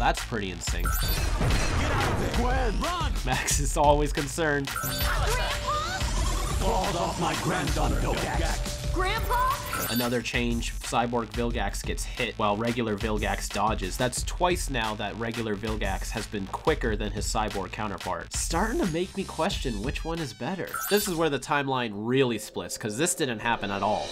that's pretty in sync. Gwen! Run! Max is always concerned. Falls off my granddaughter, Vilgax. Grandpa? Another change, Cyborg Vilgax gets hit while regular Vilgax dodges. That's twice now that regular Vilgax has been quicker than his cyborg counterpart. Starting to make me question which one is better. This is where the timeline really splits, because this didn't happen at all.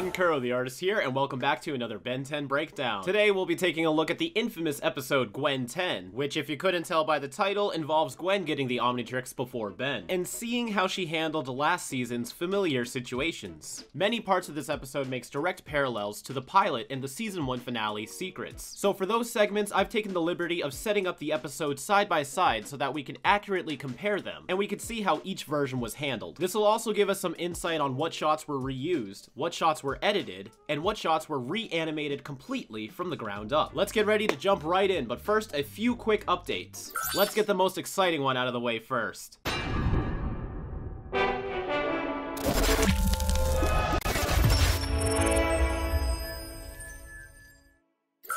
Everyone, Kuro the Artist here, and welcome back to another Ben 10 Breakdown. Today we'll be taking a look at the infamous episode Gwen 10, which if you couldn't tell by the title, involves Gwen getting the Omnitrix before Ben, and seeing how she handled last season's familiar situations. Many parts of this episode makes direct parallels to the pilot and the season 1 finale, Secrets. So for those segments, I've taken the liberty of setting up the episodes side by side so that we can accurately compare them, and we can see how each version was handled. This will also give us some insight on what shots were reused, what shots were edited, and what shots were reanimated completely from the ground up. Let's get ready to jump right in, but first, a few quick updates. Let's get the most exciting one out of the way first.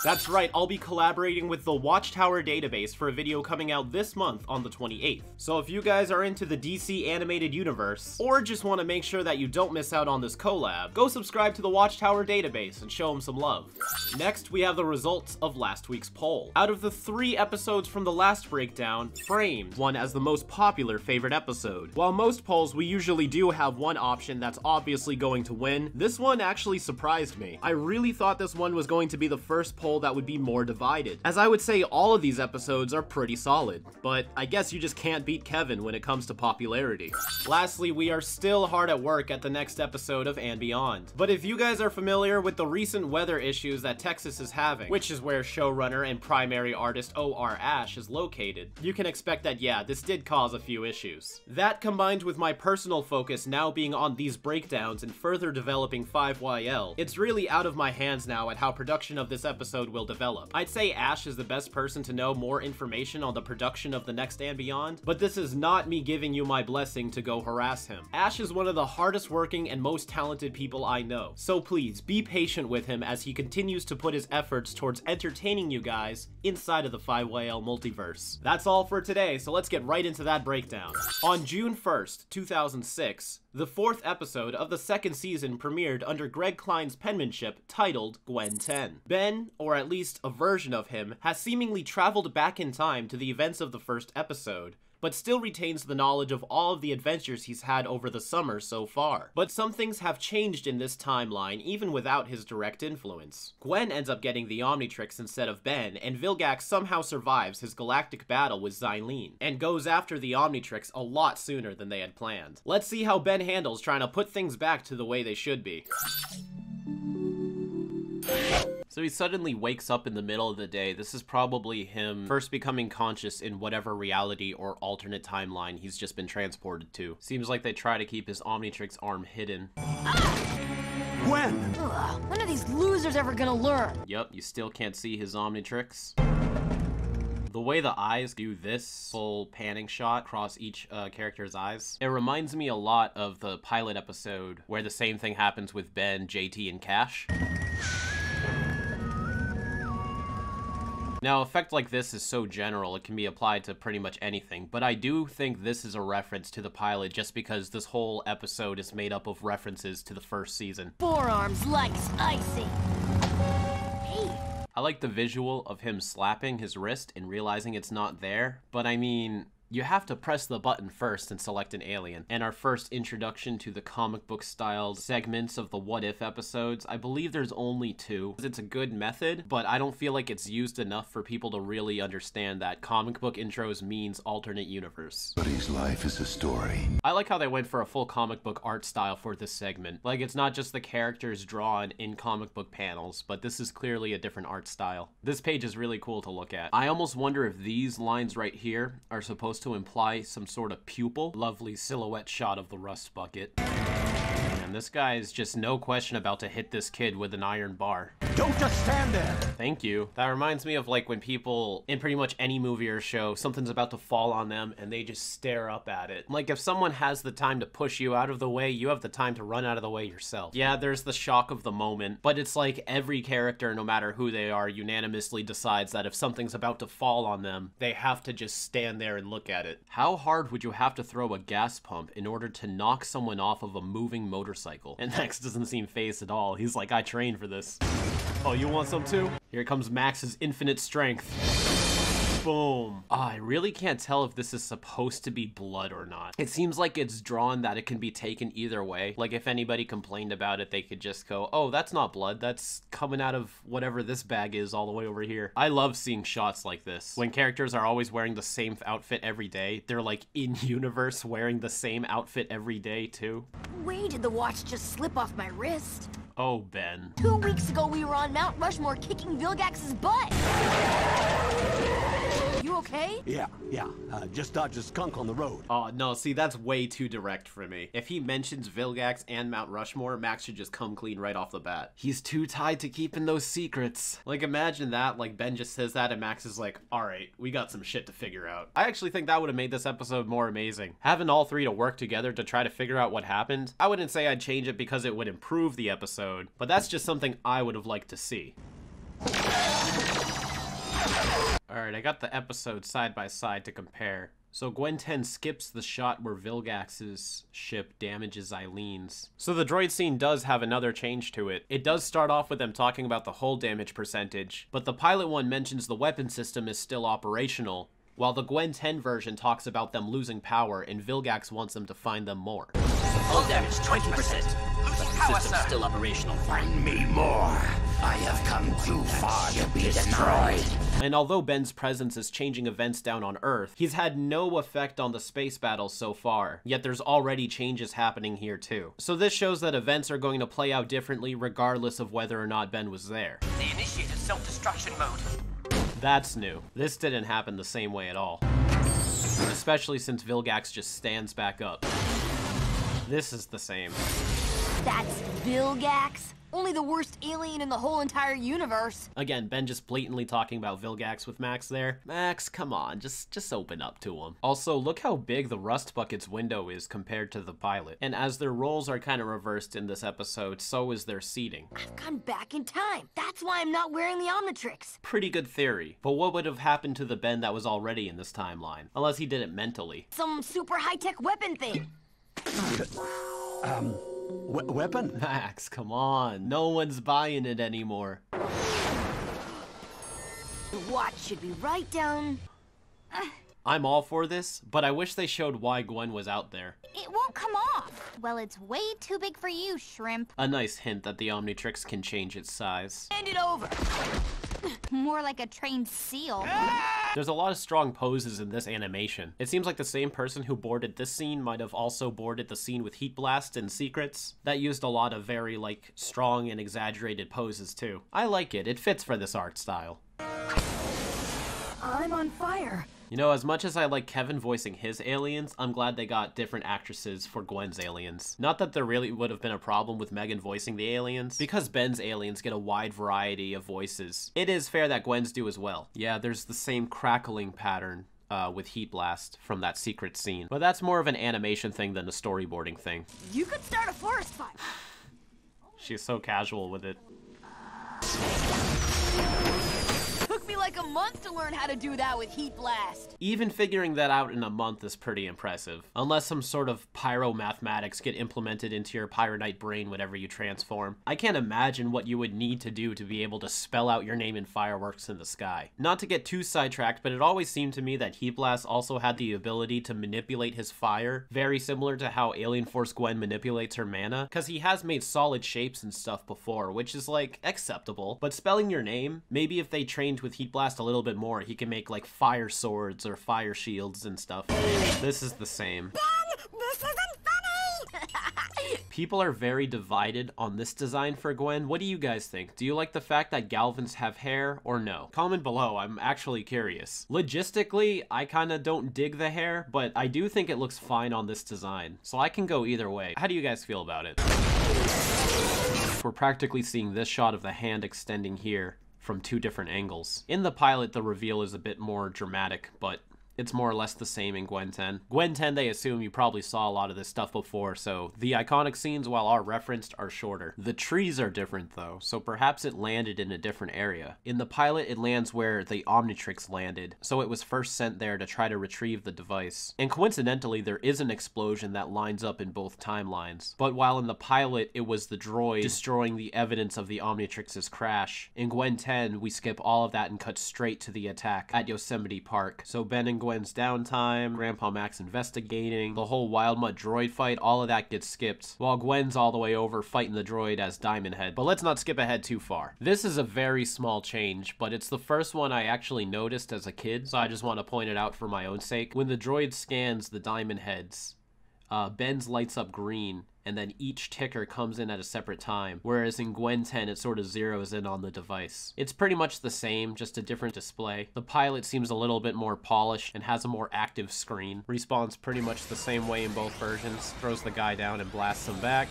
That's right, I'll be collaborating with the Watchtower database for a video coming out this month on the 28th. So if you guys are into the DC animated universe, or just want to make sure that you don't miss out on this collab, go subscribe to the Watchtower database and show them some love. Next, we have the results of last week's poll. Out of the three episodes from the last breakdown, Framed won as the most popular favorite episode. While most polls we usually do have one option that's obviously going to win, this one actually surprised me. I really thought this one was going to be the first poll that would be more divided. As I would say, all of these episodes are pretty solid, but I guess you just can't beat Kevin when it comes to popularity. Lastly, we are still hard at work at the next episode of And Beyond. But if you guys are familiar with the recent weather issues that Texas is having, which is where showrunner and primary artist O.R. Ash is located, you can expect that yeah, this did cause a few issues. That combined with my personal focus now being on these breakdowns and further developing 5YL, it's really out of my hands now at how production of this episode will develop. I'd say Ash is the best person to know more information on the production of the next and beyond, but this is not me giving you my blessing to go harass him. Ash is one of the hardest working and most talented people I know, so please be patient with him as he continues to put his efforts towards entertaining you guys inside of the 5YL multiverse. That's all for today, so let's get right into that breakdown. On June 1st, 2006, the fourth episode of the second season premiered under Greg Klein's penmanship titled Gwen 10. Ben, or at least a version of him, has seemingly traveled back in time to the events of the first episode, but still retains the knowledge of all of the adventures he's had over the summer so far. But some things have changed in this timeline even without his direct influence. Gwen ends up getting the Omnitrix instead of Ben, and Vilgax somehow survives his galactic battle with Xylene, and goes after the Omnitrix a lot sooner than they had planned. Let's see how Ben handles trying to put things back to the way they should be. So he suddenly wakes up in the middle of the day. This is probably him first becoming conscious in whatever reality or alternate timeline he's just been transported to. Seems like they try to keep his Omnitrix arm hidden. When? Ugh, when are these losers ever gonna learn? Yup, you still can't see his Omnitrix. The way the eyes do this full panning shot across each uh, character's eyes, it reminds me a lot of the pilot episode where the same thing happens with Ben, JT, and Cash. Now, effect like this is so general, it can be applied to pretty much anything, but I do think this is a reference to the pilot just because this whole episode is made up of references to the first season. Four Arms like spicy. Hey, I like the visual of him slapping his wrist and realizing it's not there, but I mean, you have to press the button first and select an alien. And our first introduction to the comic book styled segments of the What If episodes, I believe there's only two. It's a good method, but I don't feel like it's used enough for people to really understand that comic book intros means alternate universe. Buddy's life is a story. I like how they went for a full comic book art style for this segment. Like, it's not just the characters drawn in comic book panels, but this is clearly a different art style. This page is really cool to look at. I almost wonder if these lines right here are supposed to imply some sort of pupil. Lovely silhouette shot of the rust bucket. This guy is just no question about to hit this kid with an iron bar. Don't just stand there. Thank you. That reminds me of like when people in pretty much any movie or show, something's about to fall on them and they just stare up at it. Like if someone has the time to push you out of the way, you have the time to run out of the way yourself. Yeah, there's the shock of the moment, but it's like every character, no matter who they are, unanimously decides that if something's about to fall on them, they have to just stand there and look at it. How hard would you have to throw a gas pump in order to knock someone off of a moving motorcycle? And Max doesn't seem phased at all. He's like, I trained for this. Oh, you want some too? Here comes Max's infinite strength. Boom. Oh, I really can't tell if this is supposed to be blood or not. It seems like it's drawn that it can be taken either way. Like if anybody complained about it, they could just go, oh, that's not blood. That's coming out of whatever this bag is all the way over here. I love seeing shots like this. When characters are always wearing the same outfit every day, they're like in universe wearing the same outfit every day too. Way did the watch just slip off my wrist? Oh, Ben. Two weeks ago, we were on Mount Rushmore kicking Vilgax's butt. You okay? Yeah, yeah. Uh, just dodged a skunk on the road. Oh, no, see, that's way too direct for me. If he mentions Vilgax and Mount Rushmore, Max should just come clean right off the bat. He's too tied to keeping those secrets. Like, imagine that, like, Ben just says that and Max is like, alright, we got some shit to figure out. I actually think that would have made this episode more amazing. Having all three to work together to try to figure out what happened, I wouldn't say I'd change it because it would improve the episode, but that's just something I would have liked to see. Alright, I got the episodes side by side to compare. So Gwen 10 skips the shot where Vilgax's ship damages Xylene's. So the droid scene does have another change to it. It does start off with them talking about the hull damage percentage, but the pilot one mentions the weapon system is still operational, while the Gwen 10 version talks about them losing power and Vilgax wants them to find them more. Hull damage 20%. System still operational. Find me more. I have come too far to be destroyed. And although Ben's presence is changing events down on Earth, he's had no effect on the space battles so far, yet there's already changes happening here too. So this shows that events are going to play out differently regardless of whether or not Ben was there. They initiated self-destruction mode. That's new. This didn't happen the same way at all. Especially since Vilgax just stands back up. This is the same. That's Vilgax? Only the worst alien in the whole entire universe. Again, Ben just blatantly talking about Vilgax with Max there. Max, come on, just just open up to him. Also, look how big the Rust Bucket's window is compared to the pilot. And as their roles are kind of reversed in this episode, so is their seating. I've gone back in time. That's why I'm not wearing the Omnitrix. Pretty good theory. But what would have happened to the Ben that was already in this timeline? Unless he did it mentally. Some super high-tech weapon thing. Um, We- weapon? Max, come on. No one's buying it anymore. The watch should be right down. Uh. I'm all for this, but I wish they showed why Gwen was out there. It won't come off. Well, it's way too big for you, shrimp. A nice hint that the Omnitrix can change its size. Hand it over. More like a trained seal. There's a lot of strong poses in this animation. It seems like the same person who boarded this scene might have also boarded the scene with Heatblast and Secrets. That used a lot of very, like, strong and exaggerated poses too. I like it, it fits for this art style. I'm on fire. You know, as much as I like Kevin voicing his aliens, I'm glad they got different actresses for Gwen's aliens. Not that there really would have been a problem with Megan voicing the aliens, because Ben's aliens get a wide variety of voices. It is fair that Gwen's do as well. Yeah, there's the same crackling pattern uh, with Heatblast from that secret scene. But that's more of an animation thing than a storyboarding thing. You could start a forest fire. She's so casual with it. Like a month to learn how to do that with Heatblast. Even figuring that out in a month is pretty impressive. Unless some sort of pyro mathematics get implemented into your Pyronite brain whenever you transform. I can't imagine what you would need to do to be able to spell out your name in fireworks in the sky. Not to get too sidetracked, but it always seemed to me that Heatblast also had the ability to manipulate his fire, very similar to how Alien Force Gwen manipulates her mana, because he has made solid shapes and stuff before, which is like acceptable. But spelling your name, maybe if they trained with Heat Blast a little bit more, he can make like fire swords or fire shields and stuff. This is the same. This isn't funny. People are very divided on this design for Gwen. What do you guys think? Do you like the fact that Galvans have hair or no? Comment below, I'm actually curious. Logistically, I kinda don't dig the hair, but I do think it looks fine on this design. So I can go either way. How do you guys feel about it? We're practically seeing this shot of the hand extending here from two different angles. In the pilot, the reveal is a bit more dramatic, but it's more or less the same in Gwen 10. Gwen 10, they assume you probably saw a lot of this stuff before, so the iconic scenes, while are referenced, are shorter. The trees are different though, so perhaps it landed in a different area. In the pilot, it lands where the Omnitrix landed, so it was first sent there to try to retrieve the device. And coincidentally, there is an explosion that lines up in both timelines. But while in the pilot, it was the droid destroying the evidence of the Omnitrix's crash, in Gwen 10, we skip all of that and cut straight to the attack at Yosemite Park. So Ben and Gwen's downtime, Grandpa Max investigating, the whole Wildmutt droid fight, all of that gets skipped, while Gwen's all the way over fighting the droid as Diamondhead. But let's not skip ahead too far. This is a very small change, but it's the first one I actually noticed as a kid, so I just want to point it out for my own sake. When the droid scans the Diamondheads, uh, Ben's lights up green, and then each ticker comes in at a separate time, whereas in Gwen 10 it sort of zeroes in on the device. It's pretty much the same, just a different display. The pilot seems a little bit more polished and has a more active screen. Respawns pretty much the same way in both versions, throws the guy down and blasts him back.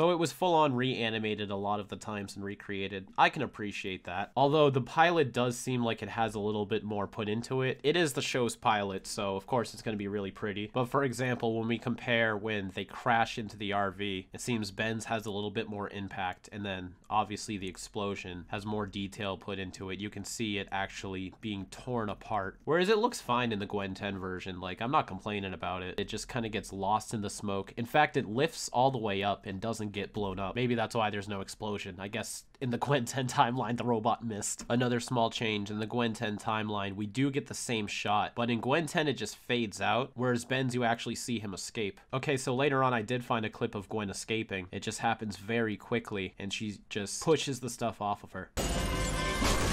So it was full on reanimated a lot of the times and recreated. I can appreciate that. Although the pilot does seem like it has a little bit more put into it. It is the show's pilot, so of course it's going to be really pretty. But for example, when we compare when they crash into the RV, it seems Ben's has a little bit more impact, and then obviously the explosion has more detail put into it. You can see it actually being torn apart. Whereas it looks fine in the Gwen 10 version. Like, I'm not complaining about it. It just kind of gets lost in the smoke. In fact, it lifts all the way up and doesn't get blown up. Maybe that's why there's no explosion. I guess in the Gwen 10 timeline, the robot missed. Another small change in the Gwen 10 timeline, we do get the same shot, but in Gwen 10 it just fades out, whereas Ben's you actually see him escape. Okay, so later on I did find a clip of Gwen escaping. It just happens very quickly, and she just pushes the stuff off of her.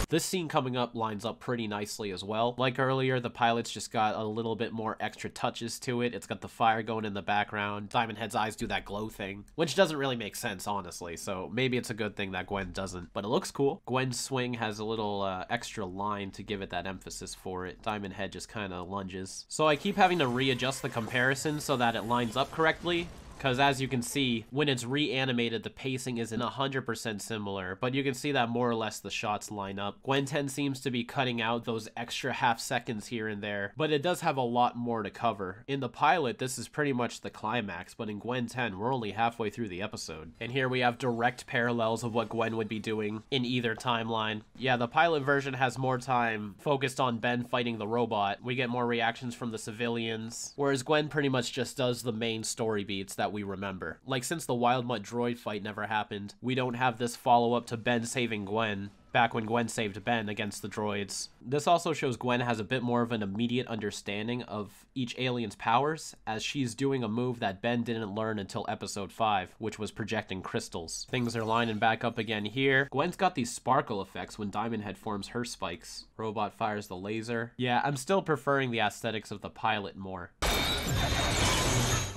This scene coming up lines up pretty nicely as well. Like earlier, the pilot's just got a little bit more extra touches to it. It's got the fire going in the background. Diamondhead's eyes do that glow thing, which doesn't really make sense, honestly, so maybe it's a good thing that Gwen doesn't, but it looks cool. Gwen's swing has a little uh, extra line to give it that emphasis for it. Diamondhead just kind of lunges. So I keep having to readjust the comparison so that it lines up correctly, because as you can see, when it's reanimated, the pacing isn't 100% similar, but you can see that more or less the shots line up. Gwen 10 seems to be cutting out those extra half seconds here and there, but it does have a lot more to cover. In the pilot, this is pretty much the climax, but in Gwen 10, we're only halfway through the episode. And here we have direct parallels of what Gwen would be doing in either timeline. Yeah, the pilot version has more time focused on Ben fighting the robot. We get more reactions from the civilians, whereas Gwen pretty much just does the main story beats that we remember. Like, since the Wildmutt droid fight never happened, we don't have this follow-up to Ben saving Gwen back when Gwen saved Ben against the droids. This also shows Gwen has a bit more of an immediate understanding of each alien's powers, as she's doing a move that Ben didn't learn until episode 5, which was projecting crystals. Things are lining back up again here. Gwen's got these sparkle effects when Diamondhead forms her spikes. Robot fires the laser. Yeah, I'm still preferring the aesthetics of the pilot more.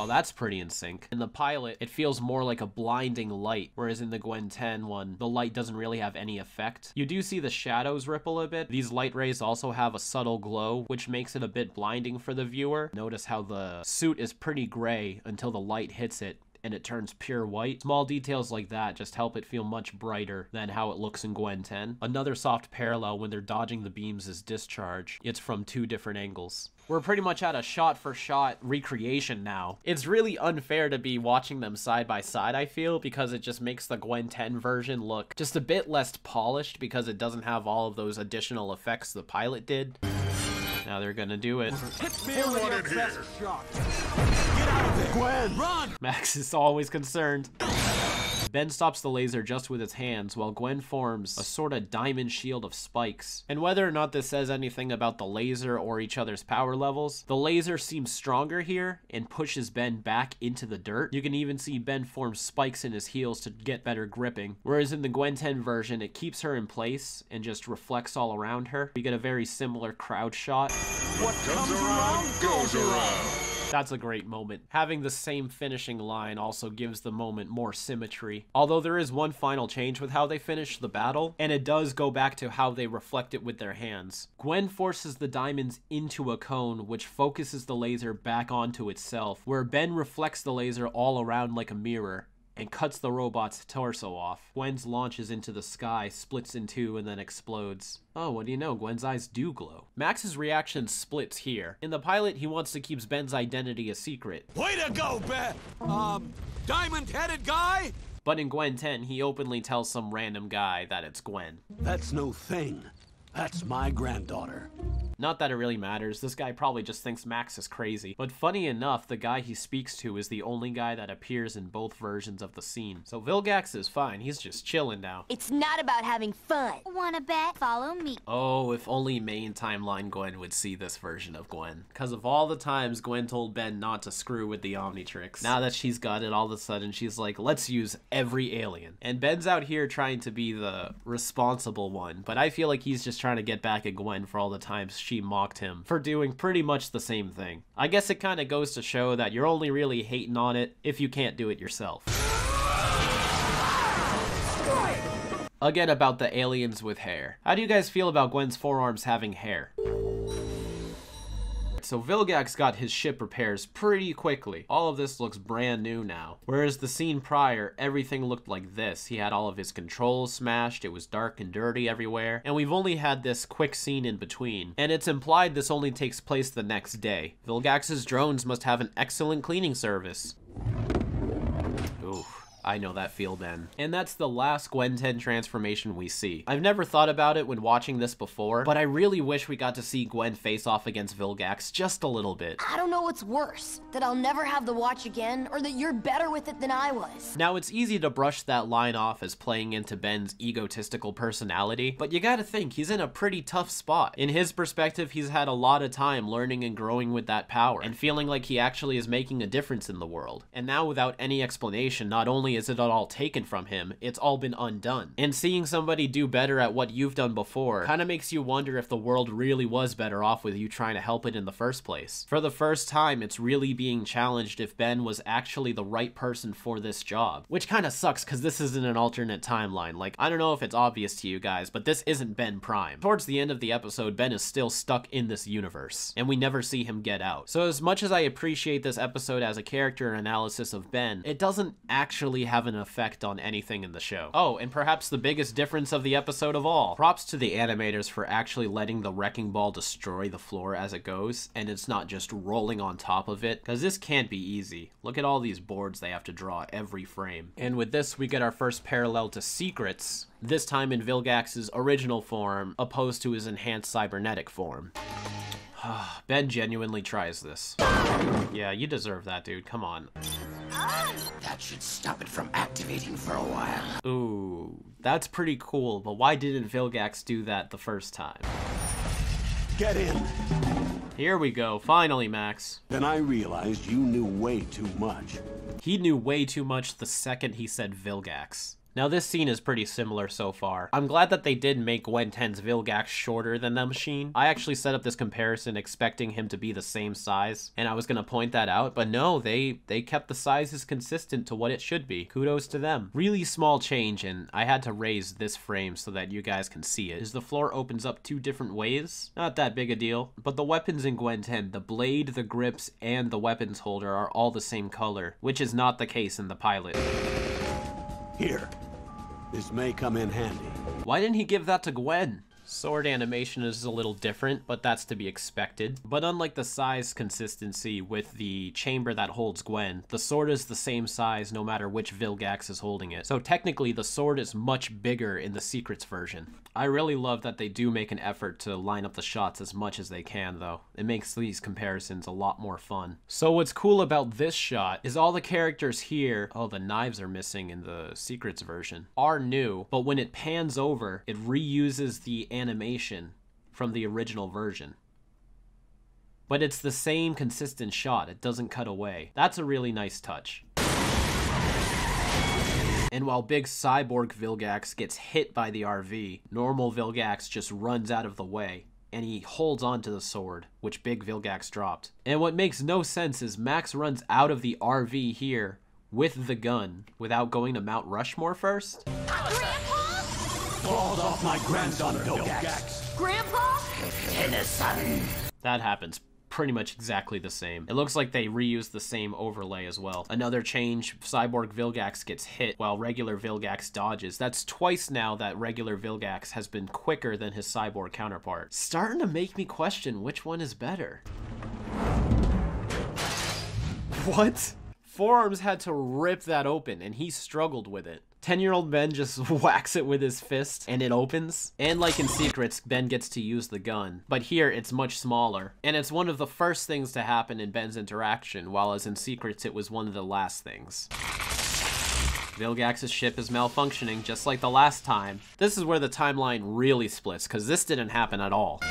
Oh, that's pretty in sync. In the pilot, it feels more like a blinding light, whereas in the Gwen 10 one, the light doesn't really have any effect. You do see the shadows ripple a bit. These light rays also have a subtle glow, which makes it a bit blinding for the viewer. Notice how the suit is pretty gray until the light hits it, and it turns pure white. Small details like that just help it feel much brighter than how it looks in Gwen 10. Another soft parallel when they're dodging the beams is discharge. It's from two different angles. We're pretty much at a shot-for-shot recreation now. It's really unfair to be watching them side by side, I feel, because it just makes the Gwen 10 version look just a bit less polished because it doesn't have all of those additional effects the pilot did. Now they're gonna do it. Gwen! Run! Max is always concerned. Ben stops the laser just with his hands, while Gwen forms a sort of diamond shield of spikes. And whether or not this says anything about the laser or each other's power levels, the laser seems stronger here and pushes Ben back into the dirt. You can even see Ben form spikes in his heels to get better gripping. Whereas in the Gwen 10 version, it keeps her in place and just reflects all around her. We get a very similar crowd shot. What comes around goes around! That's a great moment. Having the same finishing line also gives the moment more symmetry. Although there is one final change with how they finish the battle, and it does go back to how they reflect it with their hands. Gwen forces the diamonds into a cone, which focuses the laser back onto itself, where Ben reflects the laser all around like a mirror and cuts the robot's torso off. Gwen's launches into the sky, splits in two, and then explodes. Oh, what do you know? Gwen's eyes do glow. Max's reaction splits here. In the pilot, he wants to keep Ben's identity a secret. Way to go, Ben! Um, diamond-headed guy? But in Gwen 10, he openly tells some random guy that it's Gwen. That's no thing. That's my granddaughter. Not that it really matters, this guy probably just thinks Max is crazy. But funny enough, the guy he speaks to is the only guy that appears in both versions of the scene. So Vilgax is fine, he's just chilling now. It's not about having fun. Wanna bet? Follow me. Oh, if only main timeline Gwen would see this version of Gwen. Because of all the times Gwen told Ben not to screw with the Omnitrix. Now that she's got it, all of a sudden she's like, let's use every alien. And Ben's out here trying to be the responsible one, but I feel like he's just trying to get back at Gwen for all the times she mocked him for doing pretty much the same thing. I guess it kind of goes to show that you're only really hating on it if you can't do it yourself. Again about the aliens with hair. How do you guys feel about Gwen's Four Arms having hair? So Vilgax got his ship repairs pretty quickly. All of this looks brand new now. Whereas the scene prior, everything looked like this. He had all of his controls smashed, it was dark and dirty everywhere, and we've only had this quick scene in between. And it's implied this only takes place the next day. Vilgax's drones must have an excellent cleaning service. Oof. I know that feel Ben. And that's the last Gwen 10 transformation we see. I've never thought about it when watching this before, but I really wish we got to see Gwen face off against Vilgax just a little bit. I don't know what's worse, that I'll never have the watch again, or that you're better with it than I was. Now, it's easy to brush that line off as playing into Ben's egotistical personality, but you gotta think, he's in a pretty tough spot. In his perspective, he's had a lot of time learning and growing with that power, and feeling like he actually is making a difference in the world. And now, without any explanation, not only is it all taken from him, it's all been undone. And seeing somebody do better at what you've done before kind of makes you wonder if the world really was better off with you trying to help it in the first place. For the first time, it's really being challenged if Ben was actually the right person for this job. Which kind of sucks because this isn't an alternate timeline. Like, I don't know if it's obvious to you guys, but this isn't Ben Prime. Towards the end of the episode, Ben is still stuck in this universe, and we never see him get out. So as much as I appreciate this episode as a character analysis of Ben, it doesn't actually have an effect on anything in the show. Oh, and perhaps the biggest difference of the episode of all. Props to the animators for actually letting the wrecking ball destroy the floor as it goes, and it's not just rolling on top of it, because this can't be easy. Look at all these boards they have to draw every frame. And with this, we get our first parallel to Secrets, this time in Vilgax's original form, opposed to his enhanced cybernetic form. ben genuinely tries this. Yeah, you deserve that, dude. Come on. That should stop it from activating for a while. Ooh, that's pretty cool, but why didn't Vilgax do that the first time? Get in. Here we go, finally, Max. Then I realized you knew way too much. He knew way too much the second he said Vilgax. Now this scene is pretty similar so far. I'm glad that they did make Gwen 10's Vilgax shorter than the machine. I actually set up this comparison expecting him to be the same size, and I was gonna point that out, but no, they, they kept the sizes consistent to what it should be. Kudos to them. Really small change, and I had to raise this frame so that you guys can see it. Is the floor opens up two different ways? Not that big a deal, but the weapons in Gwen 10, the blade, the grips, and the weapons holder are all the same color, which is not the case in the pilot. Here. This may come in handy. Why didn't he give that to Gwen? Sword animation is a little different, but that's to be expected. But unlike the size consistency with the chamber that holds Gwen, the sword is the same size no matter which Vilgax is holding it. So technically the sword is much bigger in the Secrets version. I really love that they do make an effort to line up the shots as much as they can though. It makes these comparisons a lot more fun. So what's cool about this shot is all the characters here, oh the knives are missing in the Secrets version, are new, but when it pans over, it reuses the animation from the original version. But it's the same consistent shot, it doesn't cut away. That's a really nice touch. And while big cyborg Vilgax gets hit by the RV, normal Vilgax just runs out of the way, and he holds onto the sword, which big Vilgax dropped. And what makes no sense is Max runs out of the RV here with the gun without going to Mount Rushmore first? Balls off my grandson, Vilgax. Grandpa? Tennyson. That happens pretty much exactly the same. It looks like they reused the same overlay as well. Another change, Cyborg Vilgax gets hit while regular Vilgax dodges. That's twice now that regular Vilgax has been quicker than his Cyborg counterpart. Starting to make me question which one is better. What? Four Arms had to rip that open, and he struggled with it. 10 year old Ben just whacks it with his fist and it opens. And like in Secrets, Ben gets to use the gun. But here it's much smaller. And it's one of the first things to happen in Ben's interaction, while as in Secrets it was one of the last things. Vilgax's ship is malfunctioning just like the last time. This is where the timeline really splits, because this didn't happen at all.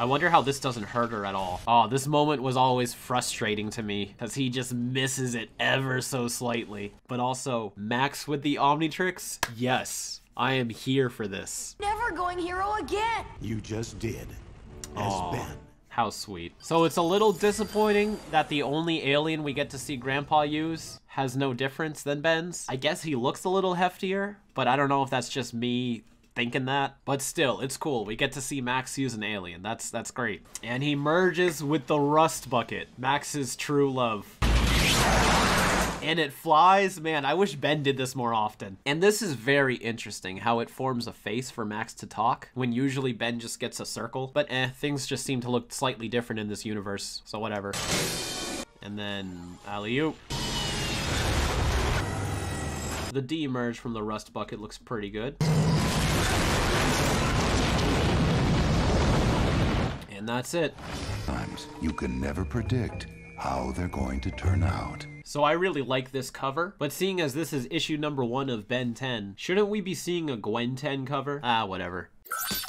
I wonder how this doesn't hurt her at all. Oh, this moment was always frustrating to me because he just misses it ever so slightly. But also, Max with the Omnitrix? Yes, I am here for this. Never going hero again. You just did. As Aw. Ben. How sweet. So it's a little disappointing that the only alien we get to see Grandpa use has no difference than Ben's. I guess he looks a little heftier, but I don't know if that's just me thinking that. But still, it's cool. We get to see Max use an alien. That's that's great. And he merges with the rust bucket, Max's true love. And it flies. Man, I wish Ben did this more often. And this is very interesting how it forms a face for Max to talk when usually Ben just gets a circle. But eh, things just seem to look slightly different in this universe, so whatever. And then alley-oop. The de-emerge from the rust bucket looks pretty good. And that's it. Times you can never predict how they're going to turn out. So I really like this cover, but seeing as this is issue number one of Ben 10, shouldn't we be seeing a Gwen 10 cover? Ah, whatever.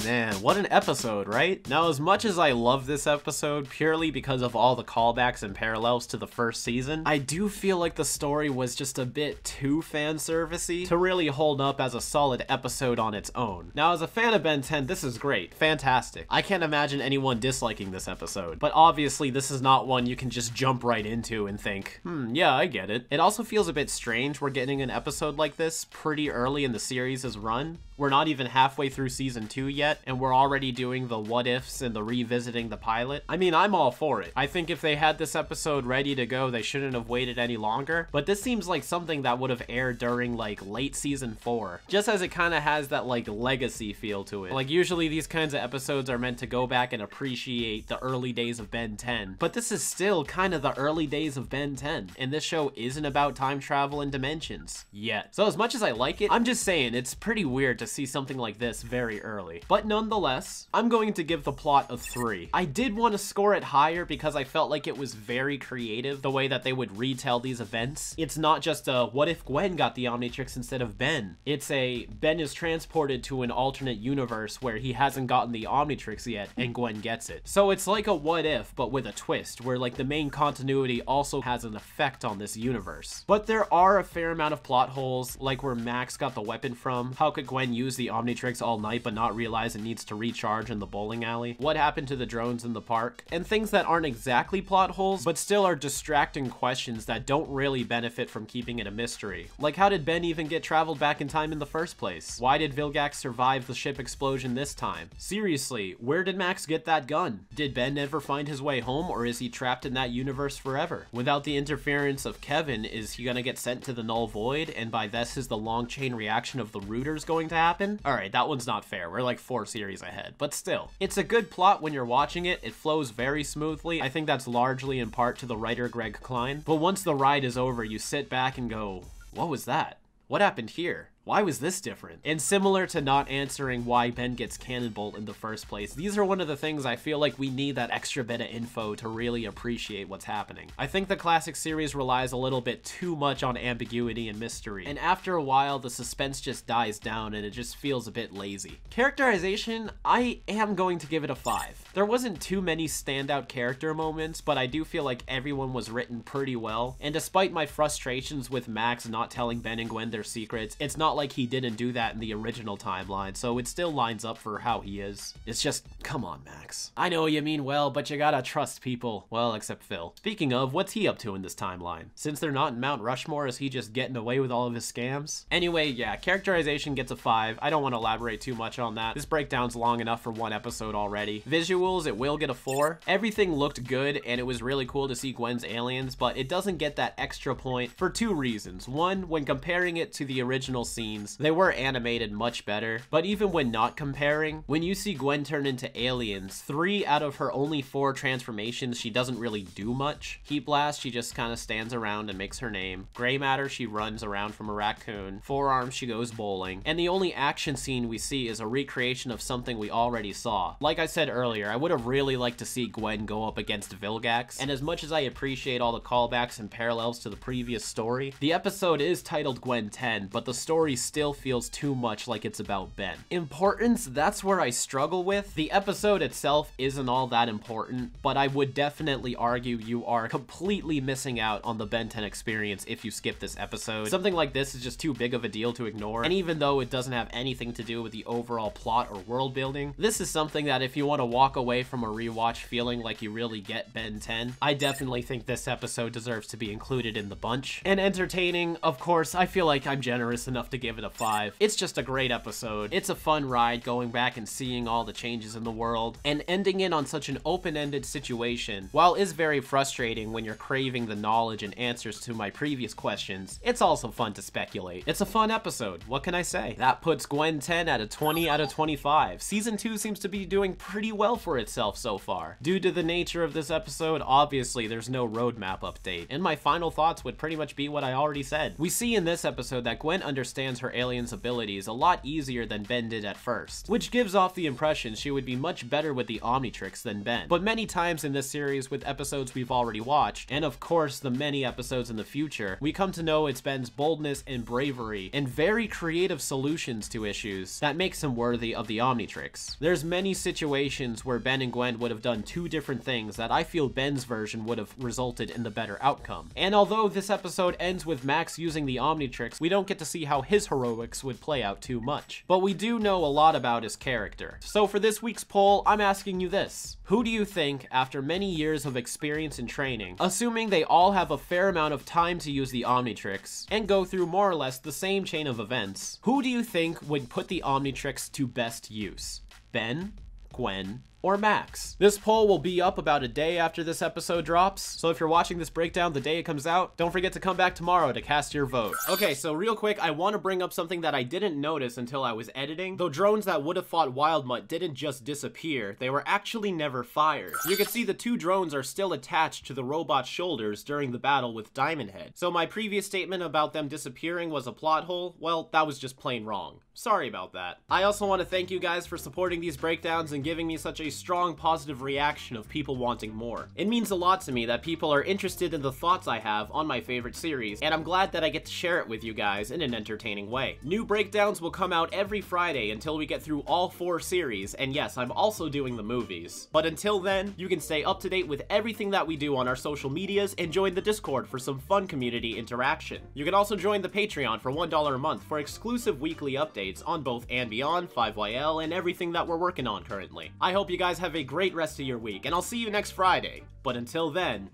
Man, what an episode, right? Now, as much as I love this episode purely because of all the callbacks and parallels to the first season, I do feel like the story was just a bit too fan servicey to really hold up as a solid episode on its own. Now, as a fan of Ben 10, this is great, fantastic. I can't imagine anyone disliking this episode, but obviously this is not one you can just jump right into and think, hmm, yeah, I get it. It also feels a bit strange we're getting an episode like this pretty early in the series' run. We're not even halfway through season 2 yet, and we're already doing the what ifs and the revisiting the pilot. I mean, I'm all for it. I think if they had this episode ready to go, they shouldn't have waited any longer, but this seems like something that would have aired during like late season 4, just as it kind of has that like legacy feel to it. Like usually these kinds of episodes are meant to go back and appreciate the early days of Ben 10, but this is still kind of the early days of Ben 10, and this show isn't about time travel and dimensions yet. So as much as I like it, I'm just saying it's pretty weird to see something like this very early. But nonetheless, I'm going to give the plot a 3. I did want to score it higher because I felt like it was very creative the way that they would retell these events. It's not just a what if Gwen got the Omnitrix instead of Ben. It's a Ben is transported to an alternate universe where he hasn't gotten the Omnitrix yet and Gwen gets it. So it's like a what if but with a twist where like the main continuity also has an effect on this universe. But there are a fair amount of plot holes like where Max got the weapon from. How could Gwen use the Omnitrix all night but not realize it needs to recharge in the bowling alley? What happened to the drones in the park? And things that aren't exactly plot holes but still are distracting questions that don't really benefit from keeping it a mystery. Like how did Ben even get traveled back in time in the first place? Why did Vilgax survive the ship explosion this time? Seriously, where did Max get that gun? Did Ben ever find his way home or is he trapped in that universe forever? Without the interference of Kevin, is he gonna get sent to the null void and by this is the long chain reaction of the rooters going to happen? Alright, that one's not fair. We're like four series ahead, but still. It's a good plot when you're watching it. It flows very smoothly. I think that's largely in part to the writer Greg Klein. But once the ride is over, you sit back and go, what was that? What happened here? Why was this different? And similar to not answering why Ben gets cannonbolt in the first place, these are one of the things I feel like we need that extra bit of info to really appreciate what's happening. I think the classic series relies a little bit too much on ambiguity and mystery, and after a while the suspense just dies down and it just feels a bit lazy. Characterization, I am going to give it a 5. There wasn't too many standout character moments, but I do feel like everyone was written pretty well, and despite my frustrations with Max not telling Ben and Gwen their secrets, it's not not like he didn't do that in the original timeline, so it still lines up for how he is. It's just, come on, Max. I know you mean well, but you gotta trust people. Well, except Phil. Speaking of, what's he up to in this timeline? Since they're not in Mount Rushmore, is he just getting away with all of his scams? Anyway, yeah, characterization gets a 5. I don't want to elaborate too much on that. This breakdown's long enough for one episode already. Visuals, it will get a 4. Everything looked good, and it was really cool to see Gwen's aliens, but it doesn't get that extra point for two reasons. One, when comparing it to the original scenes, they were animated much better, but even when not comparing, when you see Gwen turn into aliens, three out of her only four transformations, she doesn't really do much. Heatblast, she just kind of stands around and makes her name. Grey Matter, she runs around from a raccoon. Four Arms, she goes bowling. And the only action scene we see is a recreation of something we already saw. Like I said earlier, I would have really liked to see Gwen go up against Vilgax, and as much as I appreciate all the callbacks and parallels to the previous story, the episode is titled Gwen 10, but the story still feels too much like it's about Ben. Importance, that's where I struggle with. The episode itself isn't all that important, but I would definitely argue you are completely missing out on the Ben 10 experience if you skip this episode. Something like this is just too big of a deal to ignore, and even though it doesn't have anything to do with the overall plot or world building, this is something that if you want to walk away from a rewatch feeling like you really get Ben 10, I definitely think this episode deserves to be included in the bunch. And entertaining, of course, I feel like I'm generous enough to give it a 5. It's just a great episode. It's a fun ride going back and seeing all the changes in the world, and ending it on such an open-ended situation, while is very frustrating when you're craving the knowledge and answers to my previous questions, it's also fun to speculate. It's a fun episode, what can I say? That puts Gwen 10 at a 20 out of 25. Season 2 seems to be doing pretty well for itself so far. Due to the nature of this episode, obviously there's no roadmap update, and my final thoughts would pretty much be what I already said. We see in this episode that Gwen understands her alien's abilities a lot easier than Ben did at first, which gives off the impression she would be much better with the Omnitrix than Ben. But many times in this series with episodes we've already watched, and of course the many episodes in the future, we come to know it's Ben's boldness and bravery and very creative solutions to issues that makes him worthy of the Omnitrix. There's many situations where Ben and Gwen would have done two different things that I feel Ben's version would have resulted in the better outcome. And although this episode ends with Max using the Omnitrix, we don't get to see how his heroics would play out too much. But we do know a lot about his character. So for this week's poll, I'm asking you this. Who do you think, after many years of experience and training, assuming they all have a fair amount of time to use the Omnitrix, and go through more or less the same chain of events, who do you think would put the Omnitrix to best use? Ben, Gwen, or Max. This poll will be up about a day after this episode drops, so if you're watching this breakdown the day it comes out, don't forget to come back tomorrow to cast your vote. Okay, so real quick, I want to bring up something that I didn't notice until I was editing. Though drones that would have fought Wildmutt didn't just disappear, they were actually never fired. You can see the two drones are still attached to the robot's shoulders during the battle with Diamondhead. So my previous statement about them disappearing was a plot hole, well, that was just plain wrong. Sorry about that. I also want to thank you guys for supporting these breakdowns and giving me such a strong positive reaction of people wanting more. It means a lot to me that people are interested in the thoughts I have on my favorite series, and I'm glad that I get to share it with you guys in an entertaining way. New breakdowns will come out every Friday until we get through all four series, and yes, I'm also doing the movies. But until then, you can stay up to date with everything that we do on our social medias and join the Discord for some fun community interaction. You can also join the Patreon for $1 a month for exclusive weekly updates on both and Beyond, 5YL, and everything that we're working on currently. I hope you guys have a great rest of your week, and I'll see you next Friday. But until then,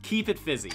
keep it fizzy.